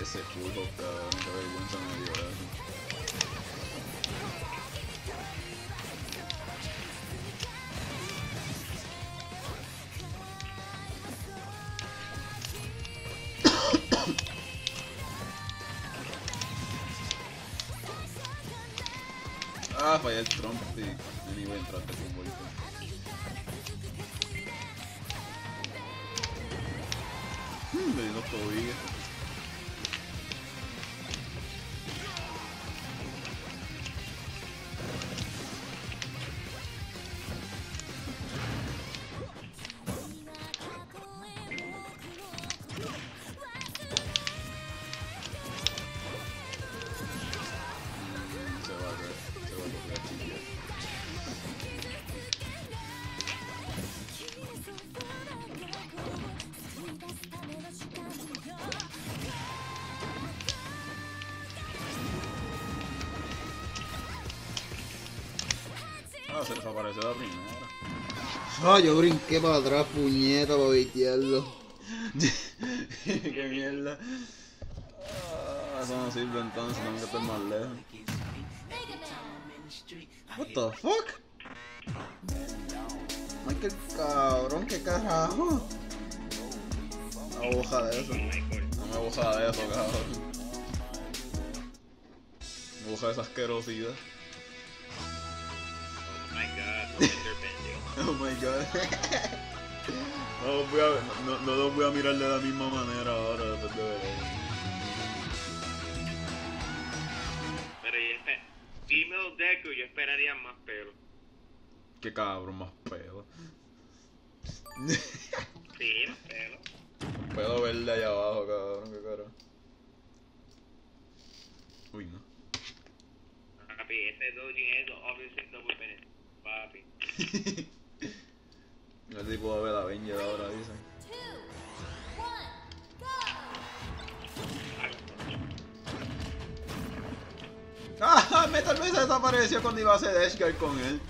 Ese puto, cabrón, qué vergüenza me dio eso. Ah, fallé el tromp, sí. Anyway, entraste con vuelta. Hmm, me dio los tobillos. Se desapareció la primera. Ah, yo brinqué para atrás, puñeta, para baitearlo. Qué mierda. Ah, eso no sirve entonces, tengo que estar más lejos. What the fuck? Michael, cabrón, qué carajo. No boja de eso. No me boja de eso, cabrón. Me boja de esa asquerosidad. Oh my god. No, los voy a, no, no los voy a mirar de la misma manera ahora después de ver eso. Pero yo espe- Female Deku, yo esperaría más pelo. Qué cabrón más pedo. Sí, más pelo. Pedo verde allá abajo, cabrón, qué caro. Uy, no. Papi, ese dojin es obviously double penny. Papi. El tipo de ver Avenger ahora, dicen. ¡Ah! Metal se desapareció cuando iba a hacer Edgeguard con él.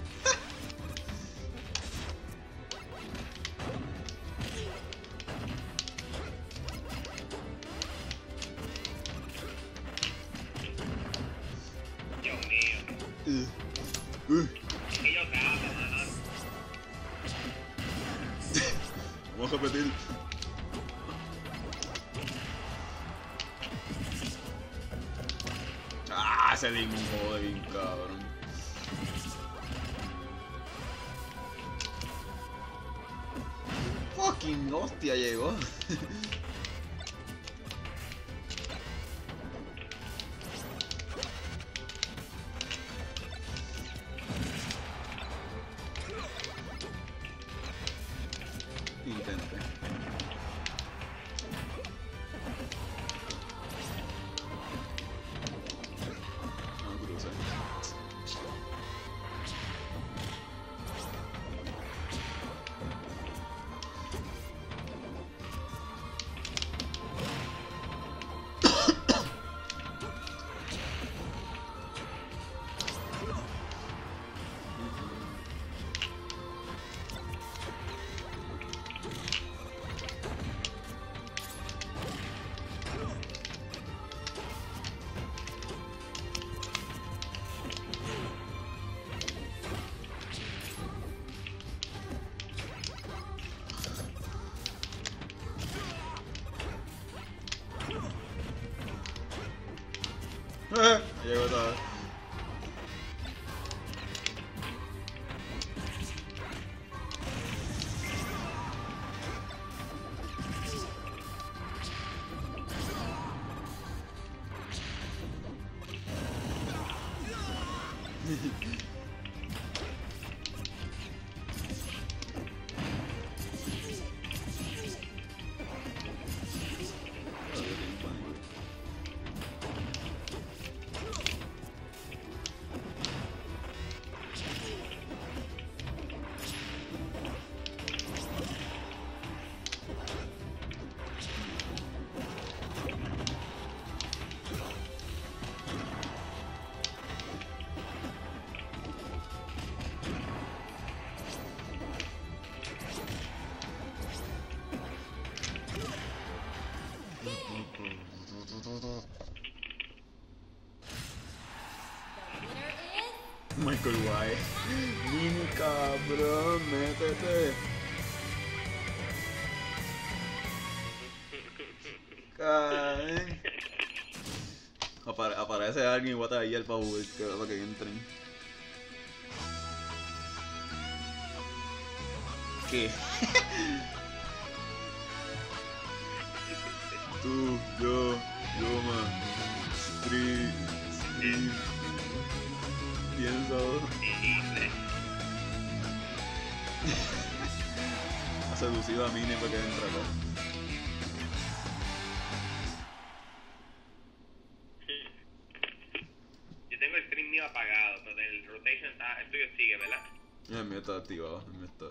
Fucking hostia llegó. Eh, Michael White. Mini cabrón, métete. Apare- aparece alguien y ahí el pavo que para que entren. ¿Qué? Tú, yo, Yoma, Stri, Steve, piensa. Ha seducido a Mini para que entre acá. Yo tengo el stream mío apagado, pero el rotation está, el tuyo sigue, ¿verdad? El mío está activado, el mío está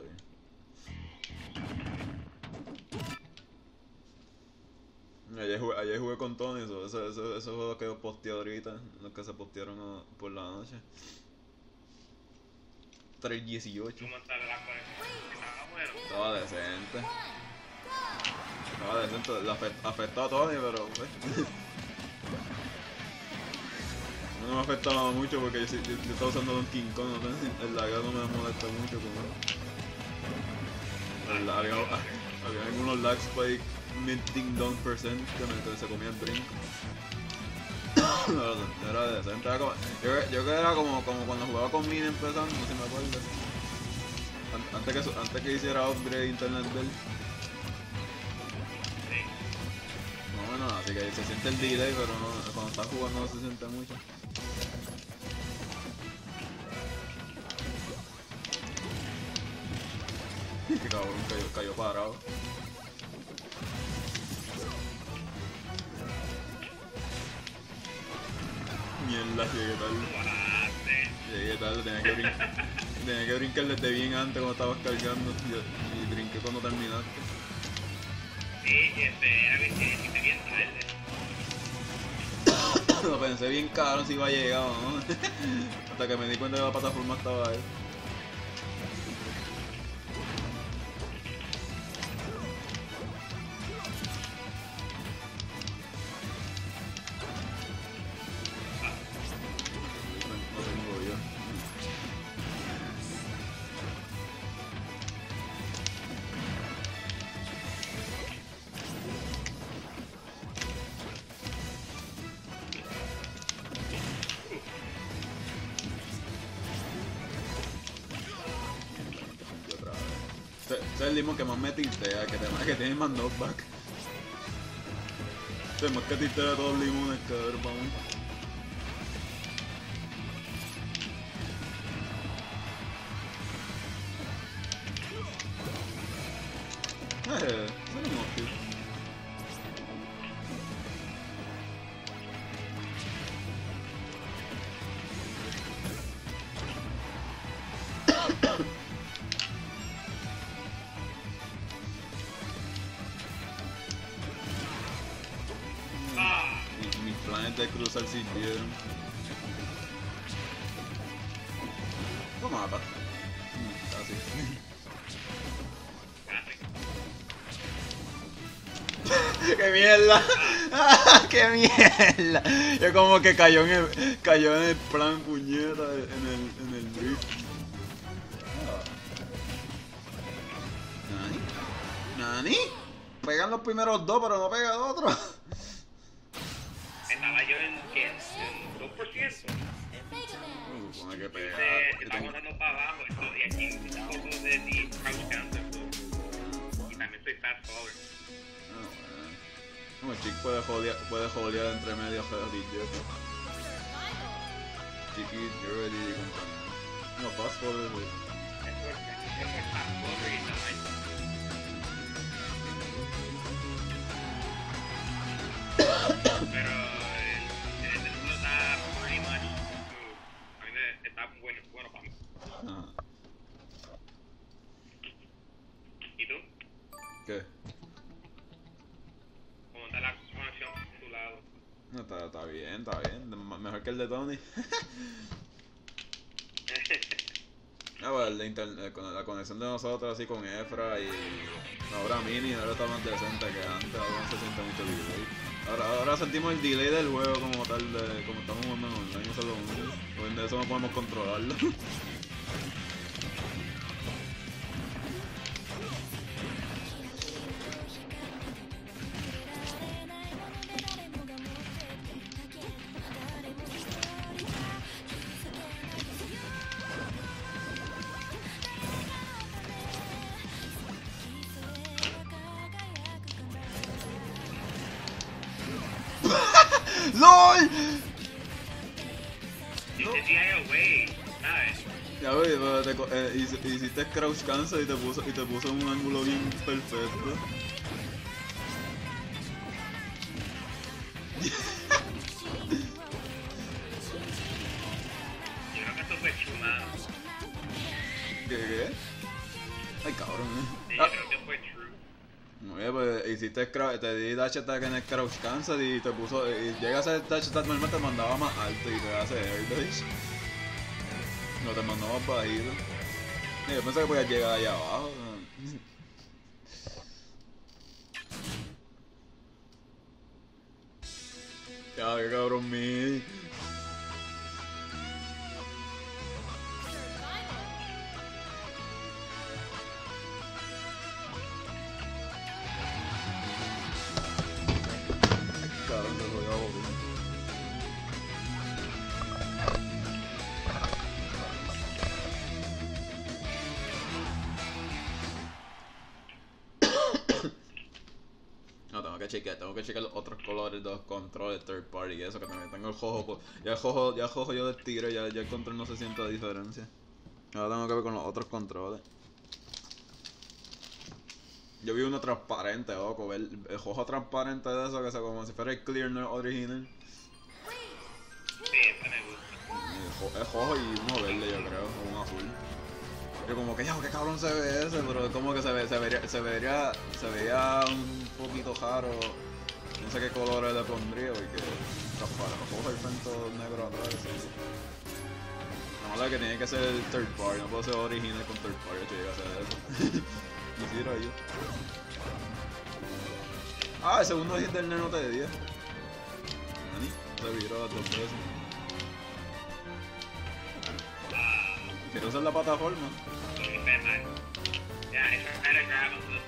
Tony, eso, eso, eso, esos juegos que yo posteé ahorita, los que se postearon a- por la noche. 3.18. ¿Cómo está la? Estaba bueno. Estaba decente. Estaba decente, afectó a Tony, pero pues. No me afectaba mucho porque yo, sí- yo- yo estaba usando Don King Kong, ¿no? el lago no me molesta mucho como el lag, había, había algunos lags por ahí mid ding dong percent que me se comía el drink. Yo, creo que era como, como cuando jugaba con Mini empezando, si me acuerdo. An- Antes que, antes que hiciera upgrade internet de él. Sí. No, bueno, así que se siente el delay, pero no, cuando estás jugando no se siente mucho. Qué cabrón, cayó, cayó parado. Mierda, llegué tarde. Llegué tarde, tenía que, tenía que brincar desde bien antes cuando estabas cargando y, y brinqué cuando terminaste. Sí, este, era bien, sí, bien tarde. Lo pensé bien caro si iba a llegar no. Hasta que me di cuenta que la plataforma estaba ahí. Que más me tiltea, que, que tiene más knockback. Es más que tiltea de todos los limones, cabrón, vamos. Cruzar sirvieron. Lo mata. Mm, Casi. casi. ¡Qué mierda! ¡Qué mierda! Yo como que cayó en el, cayó en el plan puñeta en el, en el drift. ¿Nani? ¿Nani? Pegan los primeros dos, pero no pega el otro. Chick puede jodear, puede jodear entre medio Harry Jet. Chiqui, you're ready to compañía. No, fast forward. Pero el, el número está pretty much smooth. A mí me está bueno, bueno para mí. Ah, ¿Y tú? ¿Qué? Está, bien, está bien. Mejor que el de Tony. Ah, bueno, el de internet, con la conexión de nosotros así con Efra y ahora Mini, ahora está más decente que antes, ahora no se siente mucho delay. Ahora, ahora sentimos el delay del juego como tal, de como estamos jugando en online, eso es lo único. De eso no podemos controlarlo. hiciste crouch cancel y te puso, y te puso en un ángulo bien perfecto. Yo creo que esto fue chumado. ¿Qué, qué? Ay, cabrón. Sí, eh. yo Ah, creo que fue true. Oye, pues hiciste crouch, te di dash attack en el crouch cancel y te puso, y llega a hacer dash attack normal te mandaba más alto y te hace air dash. No te mandaba más bajito. Yo pensé que podías llegar allá abajo. Ya, qué cabrón mi. Chequear, tengo que chequear los otros colores de los controles third party y eso que también tengo el jojo, pues, ya el jojo, ya el jojo yo del tigre, ya, ya el control no se siente la diferencia. Ahora tengo que ver con los otros controles. Yo vi uno transparente, loco, el jojo transparente de eso, que sea como si fuera el clear no original. Sí, eso me gusta. El jo- Es jojo y uno verde, yo creo, o un azul. Yo como que, ya, qué cabrón se ve ese, pero como que se, ve, se, vería, se, vería, se veía un poquito raro. No sé qué colores le pondría, porque transparente, jojo y frente negro atrás. Sí. La mala que tiene que ser el third party, no puedo ser original con third party, yo llegué a hacer eso. Quisiera yo. Ah, el segundo hit del neno te 10. Nani, se viró dos veces. Quiero usar la plataforma. Yeah, I try to grab a little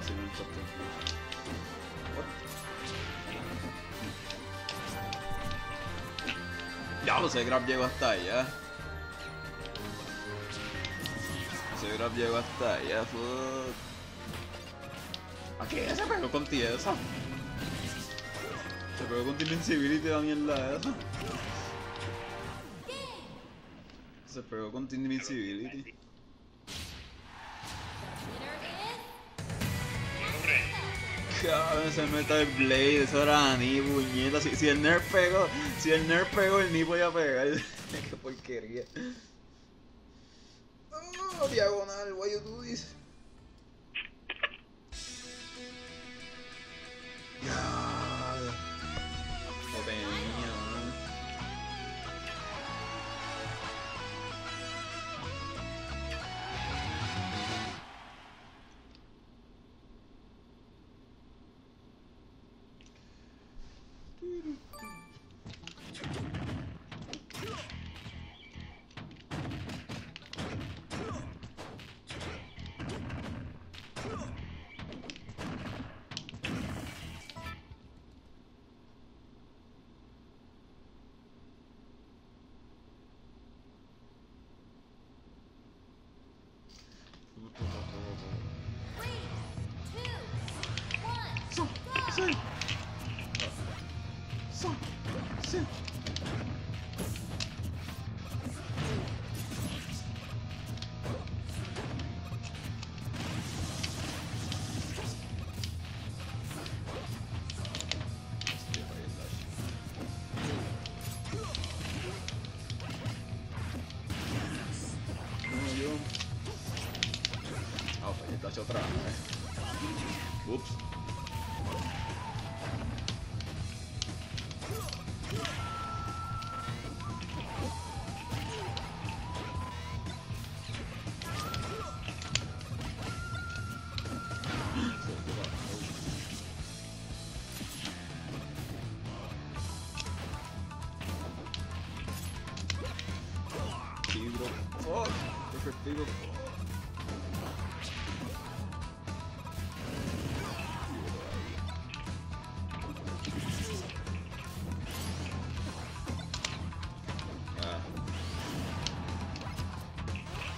me echaste. What? Ya lo sé, Grab llegó hasta allá. Ese Grab llegó hasta allá, fuck. ¿A qué? Se pegó con tiesa. Se pegó con tu invincibility la mierda esa. Se pegó con tu invincibility. Cabrón, ese Metal Blade, eso era ni puñeta. Si, si el nerf pegó, si el nerf pegó, el ni podía pegar. Qué porquería. Oh, diagonal, why you do this? Sí.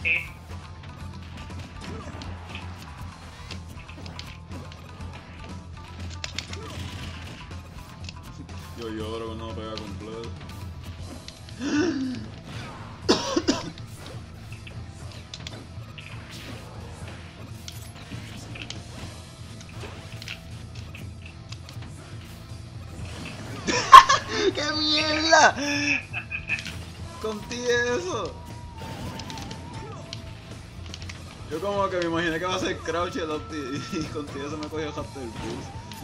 Eh, yo lloro no pega completo. ¡Qué mierda! Como que me imaginé que va a ser crouch y y contigo eso me cogió hasta el boost.